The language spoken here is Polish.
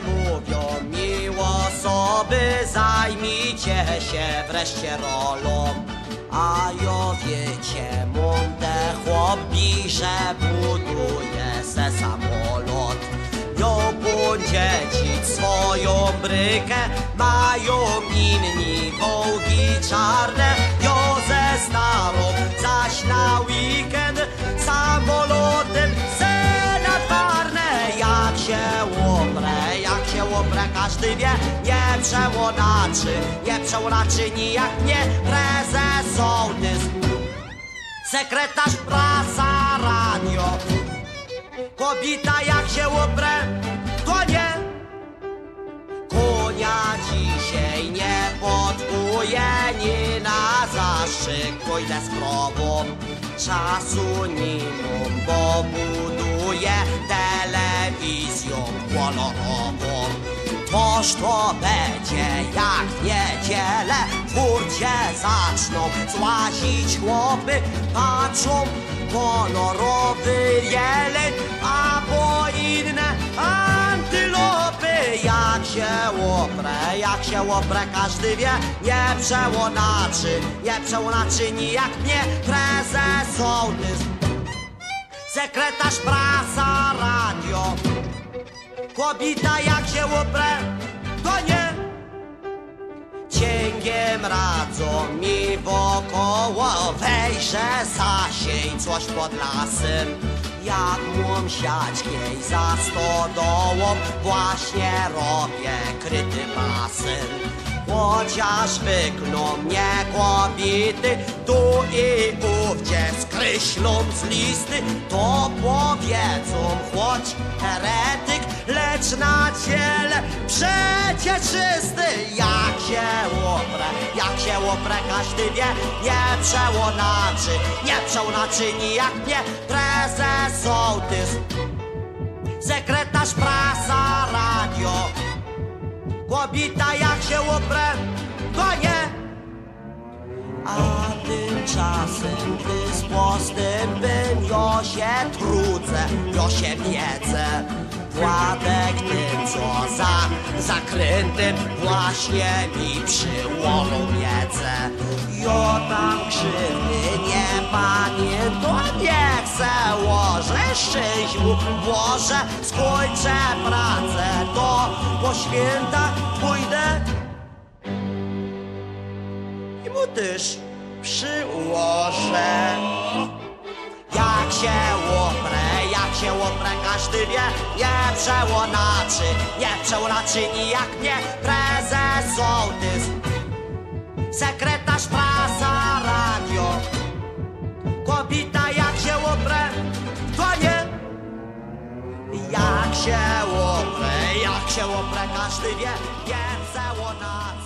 mówią miło osoby, zajmijcie się wreszcie rolą. A jo wiecie, mądre chłopi, że buduje se samolot. Jo dzieci swoją brykę, mają inni wołgi czarne, każdy wie, nie przełonaczy, nie przełonaczy nijak mnie prezes sołtys. Sekretarz prasa radio. Kobita jak się łoprę, to nie. Konia dzisiaj nie podkuję Ni na zastrzyk. Pójdę z krową Czasu nie To będzie jak w niedzielę. Twórcie zaczną złazić chłopy Patrzą kolorowy jeleń A po inne antylopy. Jak się łoprę, jak się łoprę Każdy wie, nie przełonaczy Nie przełonaczy nijak mnie Prezes sołtys Sekretarz prasa radio. Kobita jak się łoprę, to nie Cięgiem radzą mi wokoło Wejrzę zasiej coś pod lasem. Jak młom siaćkiej za stodołą Właśnie robię kryty basen Chociaż wykną mnie kłobity Tu i ówdzie skryślą z listy To powiedzą choć heretyk Na ciele przecie czysty Jak się łoprę, jak się łoprę Każdy wie, nie przełonaczy Nie przełonaczy nijak mnie Prezes sołtys Sekretarz prasa radio Kobita jak się łoprę, to nie. A tymczasem, gdy z postępem Jo się trudzę, jo się wiedzę Władek tym, co za zakrętem Właśnie mi przyłożą wiedzę Jo tam krzywdy nie pamiętam Nie chcę łoże szczęściu włożę Skończę pracę, to po świętach pójdę i mu też przyłożę. Jak się łoprę, jak się łoprę, każdy wie, nie przełonaczy, nie przełonaczy nijak mnie prezes sołtys, sekretarz prasa radio, kobita jak się łoprę, to nie. Jak się łoprę, jak się łoprę, każdy wie, nie przełonaczy.